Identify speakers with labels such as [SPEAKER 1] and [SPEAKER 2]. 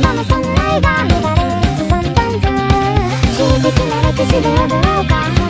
[SPEAKER 1] 束の存在が乱れずなどうか